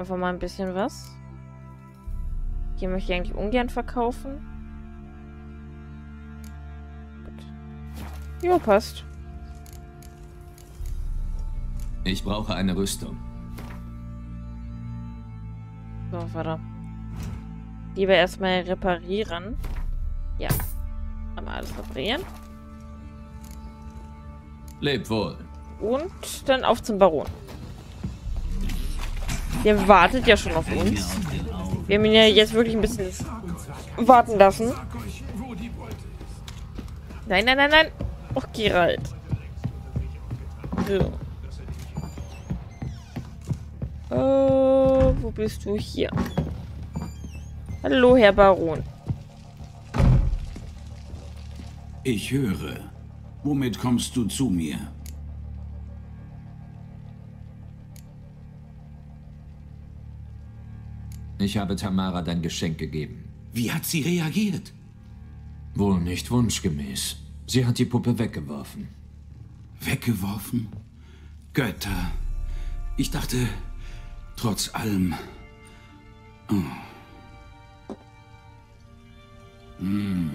Einfach mal ein bisschen was. Hier möchte ich eigentlich ungern verkaufen. Gut. Jo, passt. Ich brauche eine Rüstung. So, warte. Lieber erstmal reparieren. Ja. Einmal alles reparieren. Leb wohl. Und dann auf zum Baron. Der wartet ja schon auf uns. Wir haben ihn ja jetzt wirklich ein bisschen warten lassen. Nein, nein, nein, nein. Och, Gerald. So. Äh, wo bist du hier? Hallo, Herr Baron. Ich höre. Womit kommst du zu mir? Ich habe Tamara dein Geschenk gegeben. Wie hat sie reagiert? Wohl nicht wunschgemäß. Sie hat die Puppe weggeworfen. Weggeworfen? Götter. Ich dachte, trotz allem... Oh. Hm,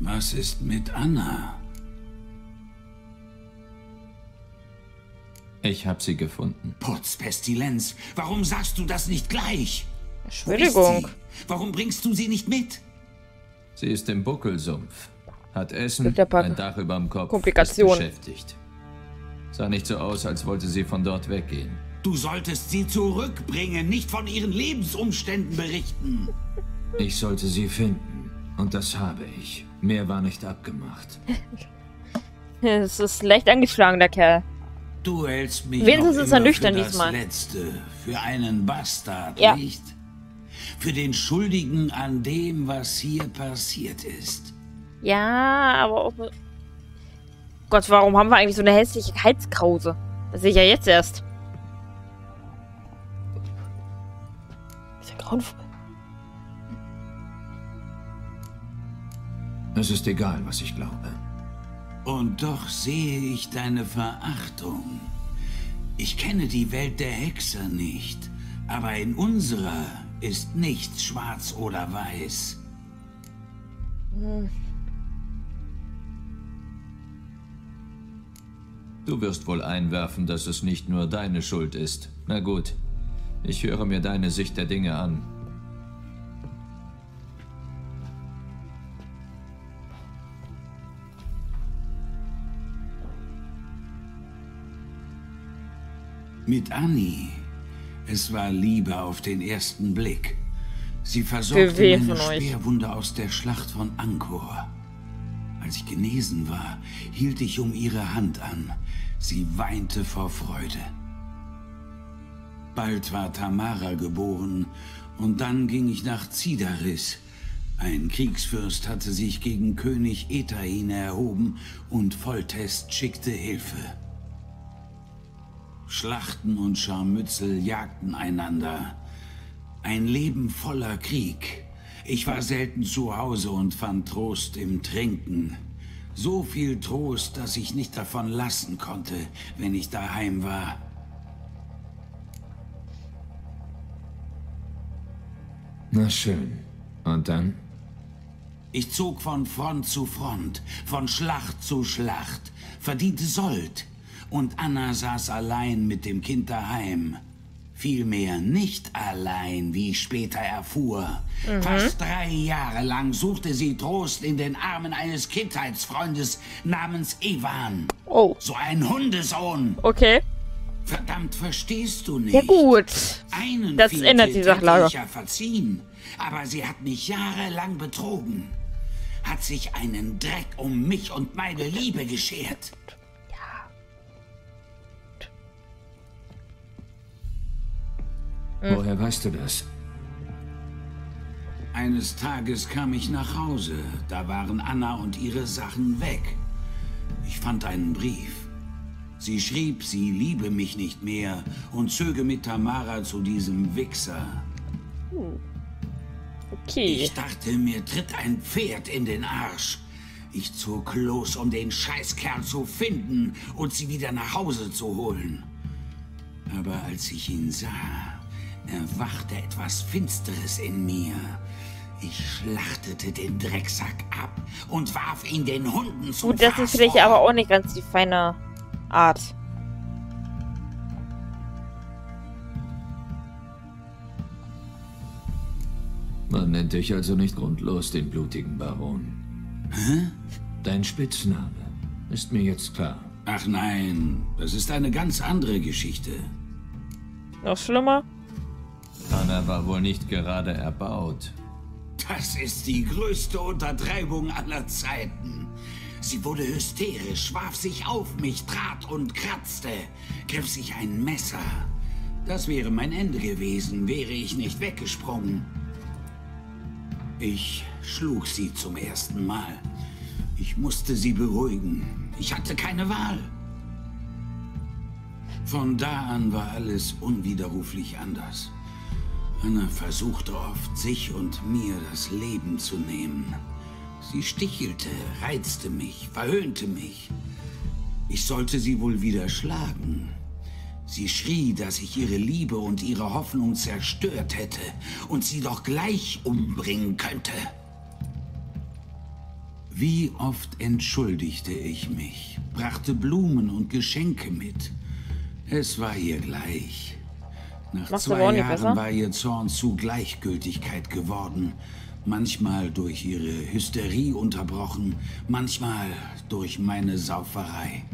was ist mit Anna? Ich habe sie gefunden. Potz Pestilenz, warum sagst du das nicht gleich? Entschuldigung. Warum bringst du sie nicht mit? Sie ist im Buckelsumpf. Hat Essen, ein Dach über dem Kopf, Komplikationen. ist beschäftigt. Sah nicht so aus, als wollte sie von dort weggehen. Du solltest sie zurückbringen, nicht von ihren Lebensumständen berichten. Ich sollte sie finden. Und das habe ich. Mehr war nicht abgemacht. Es ist leicht angeschlagen, der Kerl. Du hältst mich Wenigstens ist er nüchtern diesmal. Letzte, für einen Bastard, Ja. nicht? Für den Schuldigen an dem, was hier passiert ist. Ja, aber auch... Gott, warum haben wir eigentlich so eine hässliche Halskrause? Das sehe ich ja jetzt erst. Ist ja grauenvoll. Es ist egal, was ich glaube. Und doch sehe ich deine Verachtung. Ich kenne die Welt der Hexer nicht, aber in unserer ist nichts schwarz oder weiß. Du wirst wohl einwerfen, dass es nicht nur deine Schuld ist. Na gut. Ich höre mir deine Sicht der Dinge an. Mit Annie. Es war Liebe auf den ersten Blick. Sie versorgte meine? Speerwunde aus der Schlacht von Angkor. Als ich genesen war, hielt ich um ihre Hand an. Sie weinte vor Freude. Bald war Tamara geboren und dann ging ich nach Zidaris. Ein Kriegsfürst hatte sich gegen König Etain erhoben und Voltest schickte Hilfe. Schlachten und Scharmützel jagten einander. Ein Leben voller Krieg. Ich war selten zu Hause und fand Trost im Trinken. So viel Trost, dass ich nicht davon lassen konnte, wenn ich daheim war. Na schön. Und dann? Ich zog von Front zu Front, von Schlacht zu Schlacht, verdiente Sold. Und Anna saß allein mit dem Kind daheim. Vielmehr nicht allein, wie ich später erfuhr. Fast drei Jahre lang suchte sie Trost in den Armen eines Kindheitsfreundes namens Ivan. Oh, So ein Hundesohn. okay. Verdammt, verstehst du nicht? Ja gut. Einen Das ändert die Sachlage. Ja verziehen. Aber sie hat mich jahrelang betrogen. Hat sich einen Dreck um mich und meine Liebe geschert. Woher weißt du das? Eines Tages kam ich nach Hause. Da waren Anna und ihre Sachen weg. Ich fand einen Brief. Sie schrieb, sie liebe mich nicht mehr und zöge mit Tamara zu diesem Wichser. Okay. Ich dachte, mir tritt ein Pferd in den Arsch. Ich zog los, um den Scheißkerl zu finden und sie wieder nach Hause zu holen. Aber als ich ihn sah, erwachte etwas Finsteres in mir. Ich schlachtete den Drecksack ab und warf ihn den Hunden zum Gut, das ist vielleicht aber auch nicht ganz die feine Art. Man nennt dich also nicht grundlos den blutigen Baron. Hä? Dein Spitzname ist mir jetzt klar. Ach nein, das ist eine ganz andere Geschichte. Noch schlimmer? Anna war wohl nicht gerade erbaut. Das ist die größte Untertreibung aller Zeiten. Sie wurde hysterisch, warf sich auf mich, trat und kratzte, griff sich ein Messer. Das wäre mein Ende gewesen, wäre ich nicht weggesprungen. Ich schlug sie zum ersten Mal. Ich musste sie beruhigen. Ich hatte keine Wahl. Von da an war alles unwiderruflich anders. Anna versuchte oft, sich und mir das Leben zu nehmen. Sie stichelte, reizte mich, verhöhnte mich. Ich sollte sie wohl wieder schlagen. Sie schrie, dass ich ihre Liebe und ihre Hoffnung zerstört hätte und sie doch gleich umbringen könnte. Wie oft entschuldigte ich mich, brachte Blumen und Geschenke mit. Es war ihr gleich. Nach Machst zwei Jahren war ihr Zorn zu Gleichgültigkeit geworden. Manchmal durch ihre Hysterie unterbrochen, manchmal durch meine Sauferei.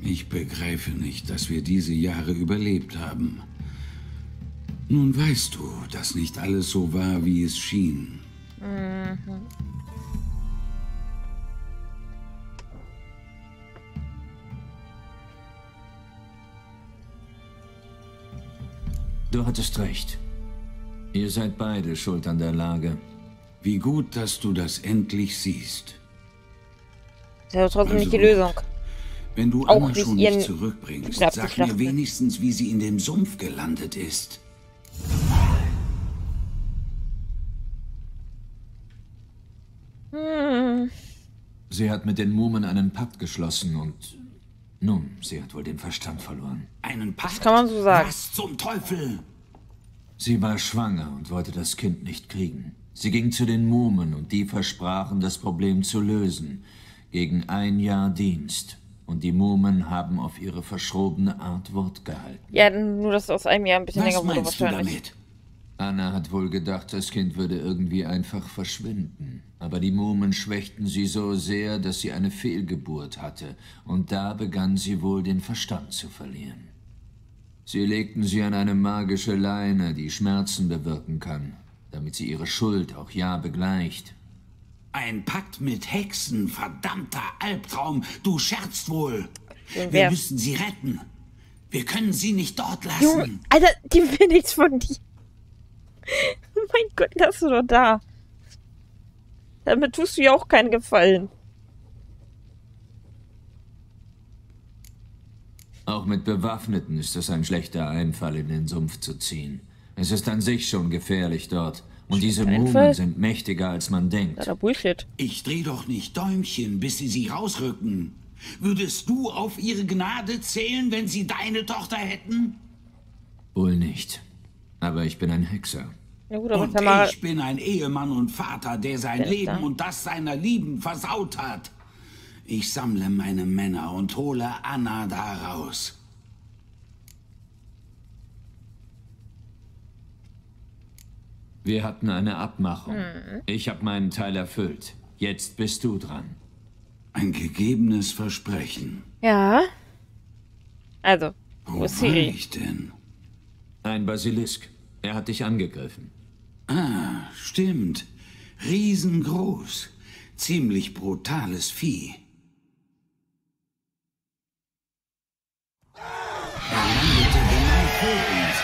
Ich begreife nicht, dass wir diese Jahre überlebt haben. Nun weißt du, dass nicht alles so war, wie es schien. Mhm. Du hattest recht. Ihr seid beide schuld an der Lage. Wie gut, dass du das endlich siehst. Das ist aber trotzdem also nicht die Lösung. Wenn du Auch Anna schon nicht zurückbringst, sag mir wenigstens, wie sie in dem Sumpf gelandet ist. Sie hat mit den Mumen einen Pakt geschlossen und... Nun, sie hat wohl den Verstand verloren. Einen Pakt? Das kann man so sagen. Was zum Teufel? Sie war schwanger und wollte das Kind nicht kriegen. Sie ging zu den Mumen und die versprachen, das Problem zu lösen. Gegen ein Jahr Dienst. Und die Mumen haben auf ihre verschrobene Art Wort gehalten. Ja, nur dass aus einem Jahr ein bisschen Was länger wurde wahrscheinlich. Du damit? Anna hat wohl gedacht, das Kind würde irgendwie einfach verschwinden. Aber die Mumen schwächten sie so sehr, dass sie eine Fehlgeburt hatte. Und da begann sie wohl den Verstand zu verlieren. Sie legten sie an eine magische Leine, die Schmerzen bewirken kann, damit sie ihre Schuld auch ja begleicht. Ein Pakt mit Hexen, verdammter Albtraum, du scherzt wohl. Wir müssen sie retten. Wir können sie nicht dort lassen. Junge, Alter, die will nichts von dir. mein Gott, lass du doch da. Damit tust du ja auch keinen Gefallen. Auch mit Bewaffneten ist es ein schlechter Einfall, in den Sumpf zu ziehen. Es ist an sich schon gefährlich dort. Und diese Mumen sind mächtiger, als man denkt. Ja, Bullshit. Ich dreh doch nicht Däumchen, bis sie sie rausrücken. Würdest du auf ihre Gnade zählen, wenn sie deine Tochter hätten? Wohl nicht. Aber ich bin ein Hexer. Ja gut, und Tamara... ich bin ein Ehemann und Vater, der sein der Leben und das seiner Lieben versaut hat. Ich sammle meine Männer und hole Anna da raus. Wir hatten eine Abmachung. Hm. Ich habe meinen Teil erfüllt. Jetzt bist du dran. Ein gegebenes Versprechen. Ja. Also, wo, wo ist Siri? ich denn? Ein Basilisk. Er hat dich angegriffen. Ah, stimmt. Riesengroß. Ziemlich brutales Vieh. Er landete genau vor uns.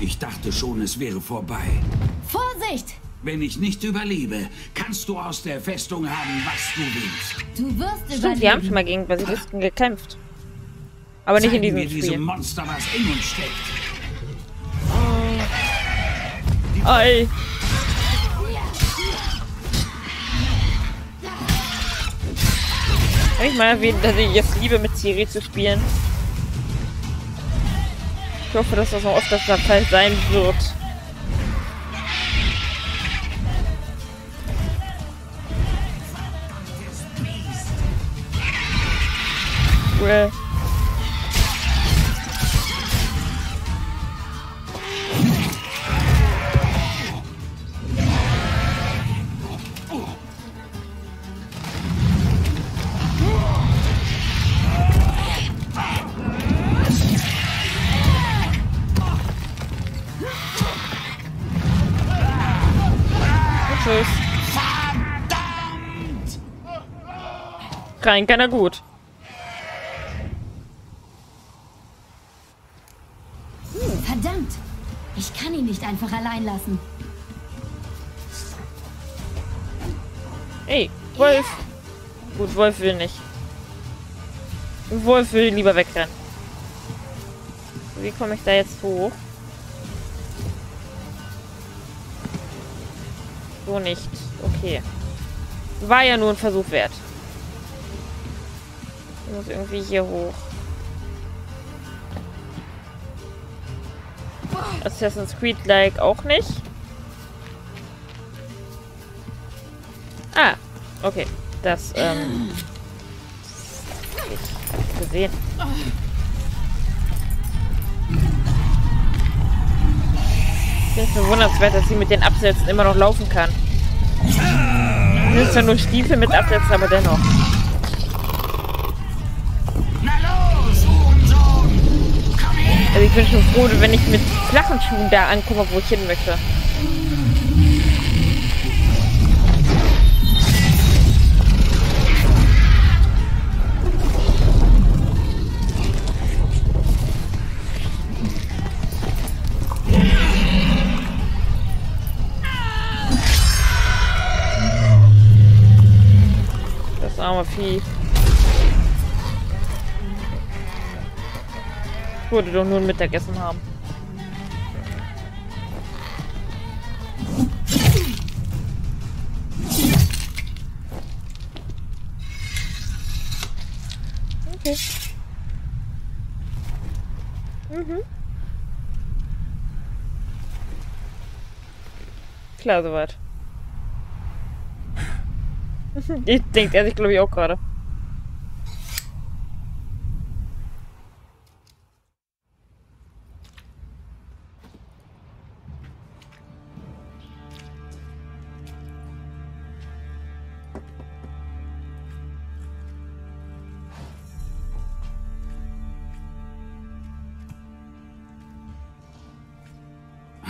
Ich dachte schon, es wäre vorbei. Vorsicht! Wenn ich nicht überlebe, kannst du aus der Festung haben, was du willst. Du wirst Stimmt, überleben. wir haben schon mal gegen Basilisken gekämpft. Aber nicht Zeigen in diesem wir Spiel. diesem Monster, was in uns steckt. Ei. Habe ich mal erwähnt, dass ich es liebe, mit Siri zu spielen? Ich hoffe, dass das noch öfters der Fall sein wird. Cool. Rein kann er gut. Verdammt! Ich kann ihn nicht einfach allein lassen. Ey, Wolf. Gut, Wolf will nicht. Wolf will lieber wegrennen. Wie komme ich da jetzt hoch? So nicht. Okay. War ja nur ein Versuch wert. Ich muss irgendwie hier hoch. Assassin's Creed-like auch nicht. Ah, okay. Das, ähm... Ich gesehen. Ich finde es bewundernswert, dass sie mit den Absätzen immer noch laufen kann. Das ist ja nur Stiefel mit Absätzen, aber dennoch. Ich bin schon froh, wenn ich mit flachen Schuhen da ankomme, wo ich hin möchte. Das arme Vieh. Wollte doch nur ein Mittagessen haben. Okay. Mhm. Klar, soweit. Ich denkt er sich, glaube ich, auch gerade.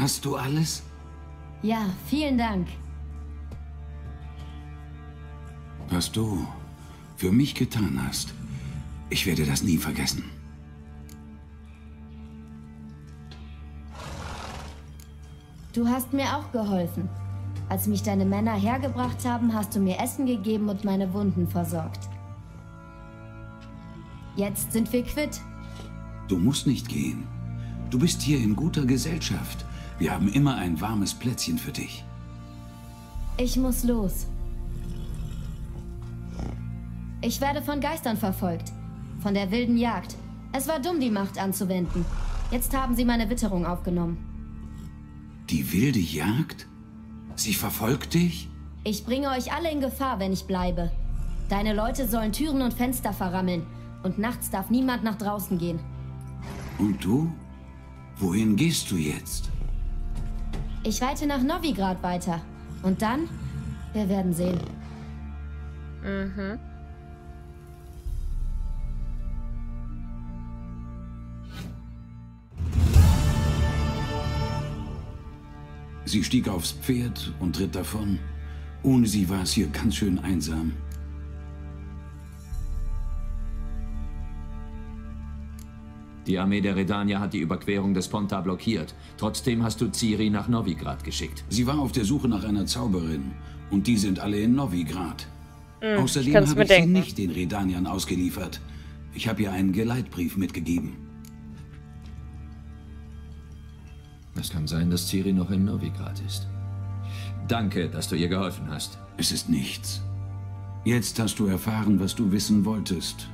Hast du alles? Ja, vielen Dank. Was du für mich getan hast, ich werde das nie vergessen. Du hast mir auch geholfen. Als mich deine Männer hergebracht haben, hast du mir Essen gegeben und meine Wunden versorgt. Jetzt sind wir quitt. Du musst nicht gehen. Du bist hier in guter Gesellschaft. Wir haben immer ein warmes Plätzchen für dich. Ich muss los. Ich werde von Geistern verfolgt. Von der wilden Jagd. Es war dumm, die Macht anzuwenden. Jetzt haben sie meine Witterung aufgenommen. Die wilde Jagd? Sie verfolgt dich? Ich bringe euch alle in Gefahr, wenn ich bleibe. Deine Leute sollen Türen und Fenster verrammeln. Und nachts darf niemand nach draußen gehen. Und du? Wohin gehst du jetzt? Ich weite nach Novigrad weiter. Und dann? Wir werden sehen. Mhm. Sie stieg aufs Pferd und ritt davon. Ohne sie war es hier ganz schön einsam. Die Armee der Redanier hat die Überquerung des Ponta blockiert. Trotzdem hast du Ciri nach Novigrad geschickt. Sie war auf der Suche nach einer Zauberin. Und die sind alle in Novigrad. Außerdem kann's habe mir ich sie nicht den Redaniern ausgeliefert. Ich habe ihr einen Geleitbrief mitgegeben. Es kann sein, dass Ciri noch in Novigrad ist. Danke, dass du ihr geholfen hast. Es ist nichts. Jetzt hast du erfahren, was du wissen wolltest.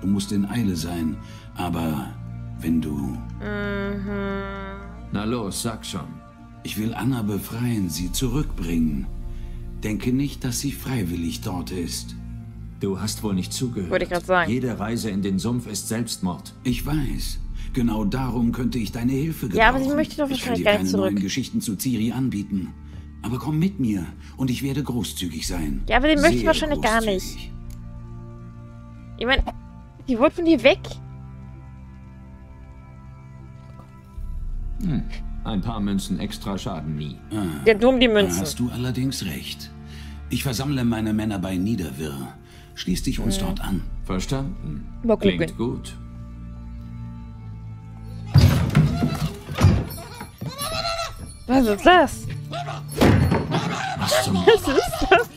Du musst in Eile sein, aber wenn du... Mhm. Na los, sag schon. Ich will Anna befreien, sie zurückbringen. Denke nicht, dass sie freiwillig dort ist. Du hast wohl nicht zugehört. Wollte ich grad sagen. Jede Reise in den Sumpf ist Selbstmord. Ich weiß. Genau darum könnte ich deine Hilfe gebrauchen. Ja, aber sie möchte doch Ich kann wahrscheinlich dir gar keine nicht zurück. neuen Geschichten zu Ciri anbieten. Aber komm mit mir und ich werde großzügig sein. Ja, aber die möchte Sehr wahrscheinlich gar nicht. Ich meine, die wurde von dir weg. Ein paar Münzen extra schaden nie. Der dumm die Da Münzen. hast du allerdings recht. Ich versammle meine Männer bei Niederwirr. Schließ dich uns dort an. Verstanden. Mal gucken. Klingt gut. Was ist das? Was zum Was ist das?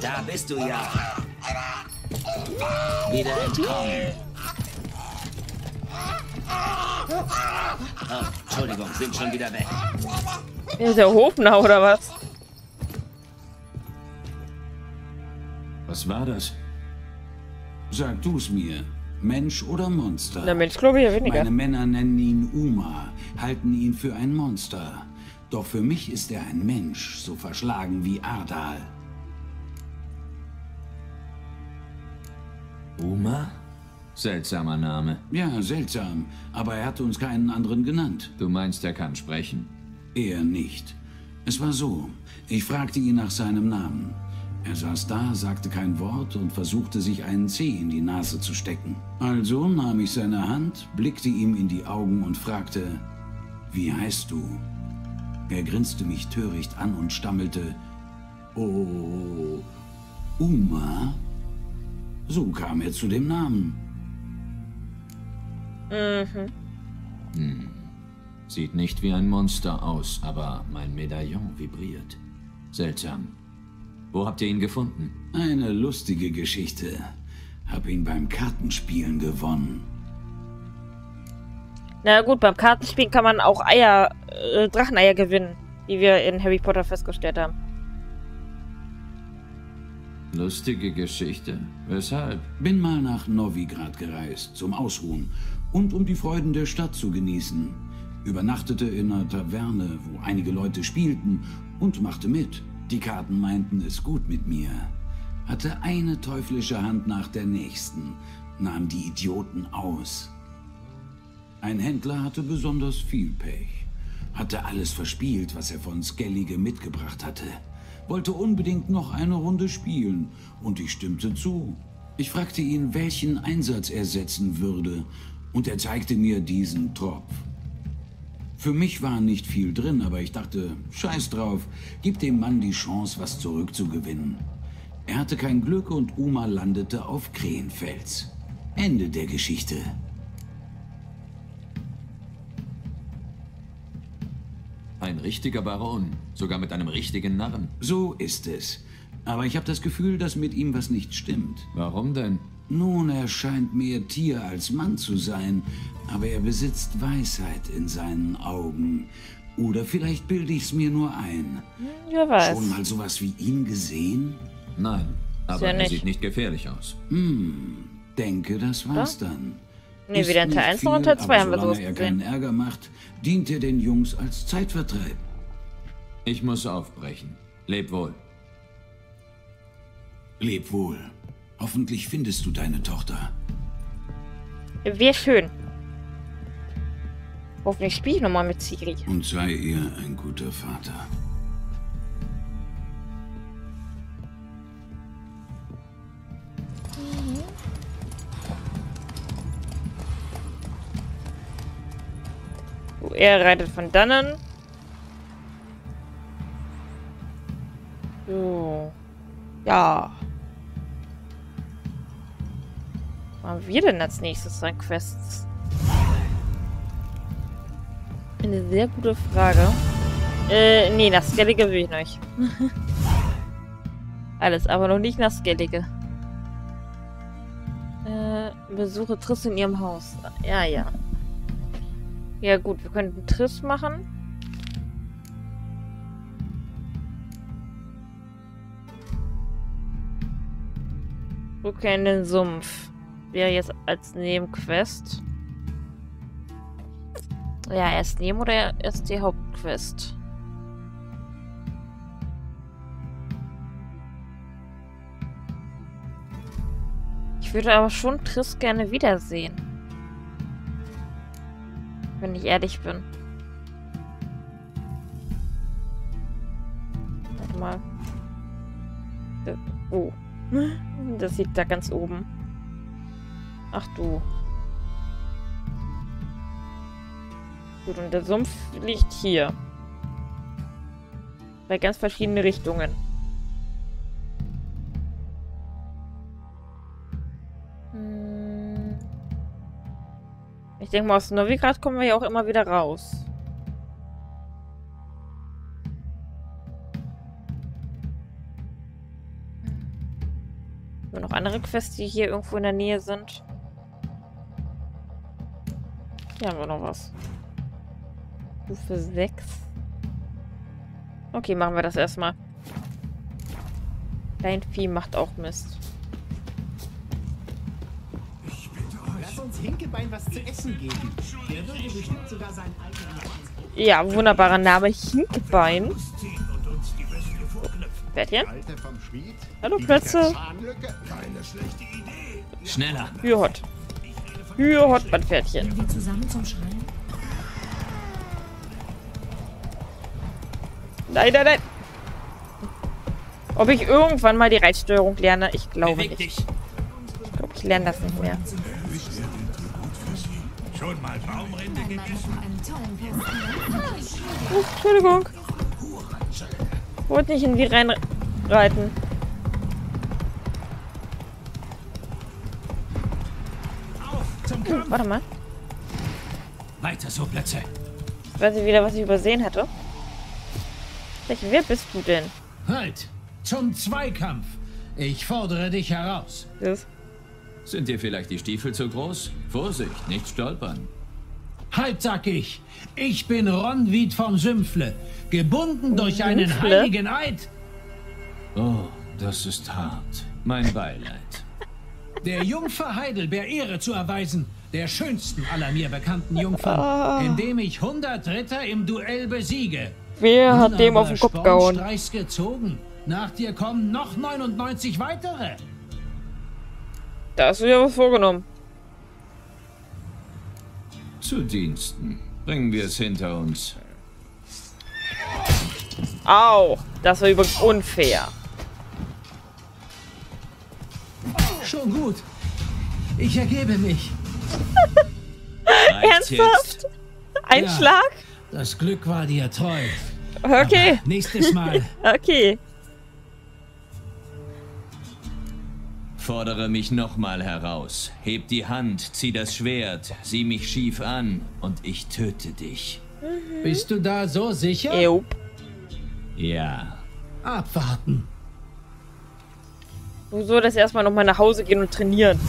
Da bist du ja. Wieder entkommen. Oh, Entschuldigung, sind schon wieder weg. Ist der Hofner oder was? Was war das? Sag du's mir. Mensch oder Monster? Der Mensch glaube ich ja weniger. Meine Männer nennen ihn Uma, halten ihn für ein Monster. Doch für mich ist er ein Mensch, so verschlagen wie Ardal. Uma? Seltsamer Name. Ja, seltsam, aber er hat uns keinen anderen genannt. Du meinst, er kann sprechen? Er nicht. Es war so, ich fragte ihn nach seinem Namen. Er saß da, sagte kein Wort und versuchte sich einen Zeh in die Nase zu stecken. Also nahm ich seine Hand, blickte ihm in die Augen und fragte, wie heißt du? Er grinste mich töricht an und stammelte, Oh, Uma? So kam er zu dem Namen. Sieht nicht wie ein Monster aus, aber mein Medaillon vibriert. Seltsam. Wo habt ihr ihn gefunden? Eine lustige Geschichte. Hab ihn beim Kartenspielen gewonnen. Na gut, beim Kartenspielen kann man auch Eier, äh, Dracheneier gewinnen, wie wir in Harry Potter festgestellt haben. Lustige Geschichte. Weshalb? Bin mal nach Novigrad gereist, zum Ausruhen und um die Freuden der Stadt zu genießen. Übernachtete in einer Taverne, wo einige Leute spielten und machte mit. Die Karten meinten es gut mit mir. Hatte eine teuflische Hand nach der nächsten, nahm die Idioten aus. Ein Händler hatte besonders viel Pech. Hatte alles verspielt, was er von Skellige mitgebracht hatte. Wollte unbedingt noch eine Runde spielen und ich stimmte zu. Ich fragte ihn, welchen Einsatz er setzen würde und er zeigte mir diesen Tropf. Für mich war nicht viel drin, aber ich dachte, scheiß drauf, gib dem Mann die Chance, was zurückzugewinnen. Er hatte kein Glück und Uma landete auf Krähenfels. Ende der Geschichte. Ein richtiger Baron. Sogar mit einem richtigen Narren. So ist es. Aber ich habe das Gefühl, dass mit ihm was nicht stimmt. Warum denn? Nun, er scheint mehr Tier als Mann zu sein, aber er besitzt Weisheit in seinen Augen. Oder vielleicht bilde ich's mir nur ein. Wer weiß. Schon mal sowas wie ihn gesehen? Nein. Aber er sieht nicht gefährlich aus. Denke, das war's dann. Nee, Ist weder in Teil nicht 1 noch in viel, Teil 2 aber haben wir sowas er keinen. Ärger macht, dient er den Jungs als Zeitvertreib. Ich muss aufbrechen. Leb wohl. Leb wohl. Hoffentlich findest du deine Tochter. Wäre schön. Hoffentlich spiele ich nochmal mit Ciri. Und sei ihr ein guter Vater. Er reitet von dannen. So. Ja. Haben wir denn als nächstes an Quests? Eine sehr gute Frage. Äh, nee, nach Skellige will ich noch nicht. Alles, aber noch nicht nach Skellige. Äh, besuche Triss in ihrem Haus. Ja, ja. Ja gut, wir könnten Triss machen. Rückkehr in den Sumpf. Wäre jetzt als Nebenquest. Ja, erst nehmen oder erst die Hauptquest? Ich würde aber schon Triss gerne wiedersehen. Wenn ich ehrlich bin. Warte mal. Äh, Oh. Das liegt da ganz oben. Ach du. Gut, und der Sumpf liegt hier. Bei ganz verschiedenen Richtungen. Hm. Ich denke mal, aus Novigrad kommen wir ja auch immer wieder raus. Wir noch andere Quests, die hier irgendwo in der Nähe sind? Hier haben wir noch was. Stufe 6. Okay, machen wir das erstmal. Dein Vieh macht auch Mist. Lass uns Hinkebein was zu essen geben. Der würde bestimmt sogar seinen eigenen Ja, wunderbarer Name. Hinkebein. Bärtchen? Vom Schmied. Hallo, Plötze. Schneller. Hürhot. Hürhot, mein Pferdchen. Gehen wir zusammen zum? Nein, nein, nein. Ob ich irgendwann mal die Reitsteuerung lerne? Ich glaube Beweg nicht. dich. Ich glaube, ich lerne das nicht mehr. Schon mal Baumrinde gegessen? Oh, Entschuldigung. Wollte nicht in die reinreiten. Zum Oh, warte mal. Weiter so, Plätze. Weiß ich wieder, was ich übersehen hatte. Welch, wer bist du denn? Halt! Zum Zweikampf! Ich fordere dich heraus. Das. Sind dir vielleicht die Stiefel zu groß? Vorsicht, nicht stolpern. Halt, sag ich! Ich bin Ronwied von Sümpfle, gebunden durch einen heiligen Eid. Oh, das ist hart. Mein Beileid. Der Jungfer Heidelbeer Ehre zu erweisen, der schönsten aller mir bekannten Jungfern, indem ich 100 Ritter im Duell besiege. Wer hat dem auf den Kopf gehauen? Gezogen. Nach dir kommen noch 99 weitere. Da hast du dir was vorgenommen. Zu Diensten. Bringen wir es hinter uns. Au, das war übrigens unfair. Schon gut. Ich ergebe mich. Ernsthaft? Ein Ja. Schlag? Das Glück war dir treu. Okay, Nächstes Mal. okay. Fordere mich nochmal heraus. Heb die Hand, zieh das Schwert, sieh mich schief an und ich töte dich. Bist du da so sicher? Jupp. Ja. Abwarten. Du solltest erstmal nochmal nach Hause gehen und trainieren.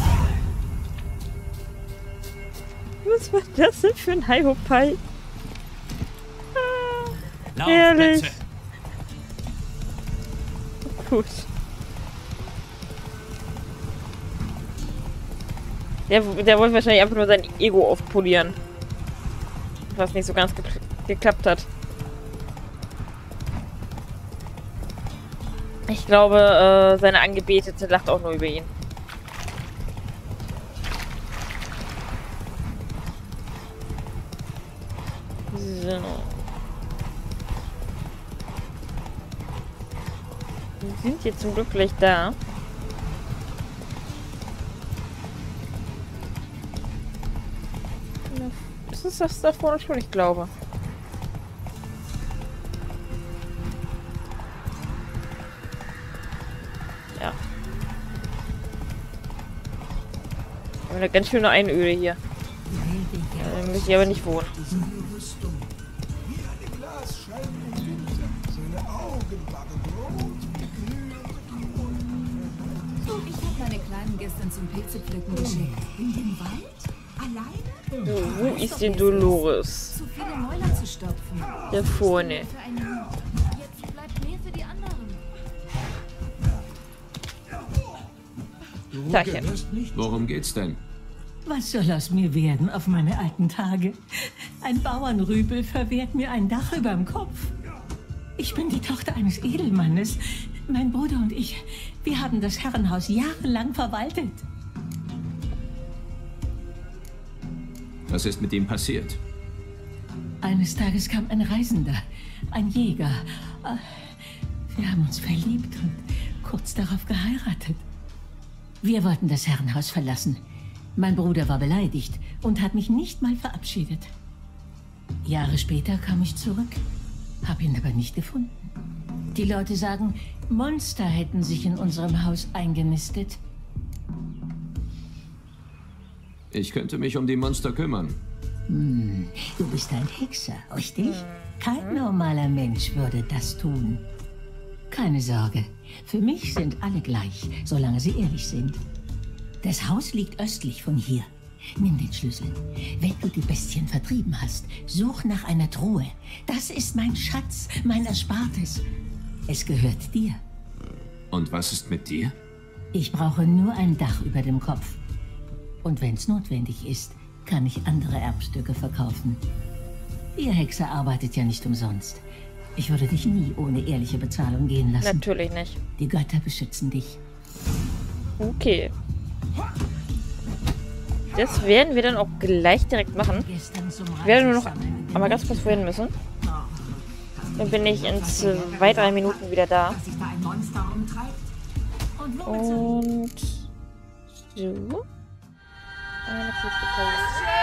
Was war das denn für ein Hiopai? Lauf, Herrlich. Gut. Der, der wollte wahrscheinlich einfach nur sein Ego aufpolieren. Was nicht so ganz ge geklappt hat. Ich glaube, äh, seine Angebetete lacht auch nur über ihn. So. Wir sind jetzt zum Glück gleich da. Ist das da vorne schon? Ich glaube. Eine ganz schöne Einöde hier. Da möchte ich aber nicht wohnen. Ich habe meine Kleinen gestern zum Pilzepflücken geschickt. In den Wald? Alleine? So, wo ist denn Dolores? Da vorne. Tachchen. Worum geht's denn? Was soll aus mir werden auf meine alten Tage? Ein Bauernrüpel verwehrt mir ein Dach über dem Kopf. Ich bin die Tochter eines Edelmannes. Mein Bruder und ich, wir haben das Herrenhaus jahrelang verwaltet. Was ist mit ihm passiert? Eines Tages kam ein Reisender, ein Jäger. Äh, Wir haben uns verliebt und kurz darauf geheiratet. Wir wollten das Herrenhaus verlassen. Mein Bruder war beleidigt und hat mich nicht mal verabschiedet. Jahre später kam ich zurück, habe ihn aber nicht gefunden. Die Leute sagen, Monster hätten sich in unserem Haus eingenistet. Ich könnte mich um die Monster kümmern. Hm, du bist ein Hexer, richtig? Kein normaler Mensch würde das tun. Keine Sorge, für mich sind alle gleich, solange sie ehrlich sind. Das Haus liegt östlich von hier. Nimm den Schlüssel. Wenn du die Bestien vertrieben hast, such nach einer Truhe. Das ist mein Schatz, mein Erspartes. Es gehört dir. Und was ist mit dir? Ich brauche nur ein Dach über dem Kopf. Und wenn es notwendig ist, kann ich andere Erbstücke verkaufen. Ihr Hexer arbeitet ja nicht umsonst. Ich würde dich nie ohne ehrliche Bezahlung gehen lassen. Natürlich nicht. Die Götter beschützen dich. Okay. Das werden wir dann auch gleich direkt machen. Ich werde nur noch einmal ganz kurz wohin müssen. Dann bin ich in zwei, drei Minuten wieder da. Und so. Eine Pause.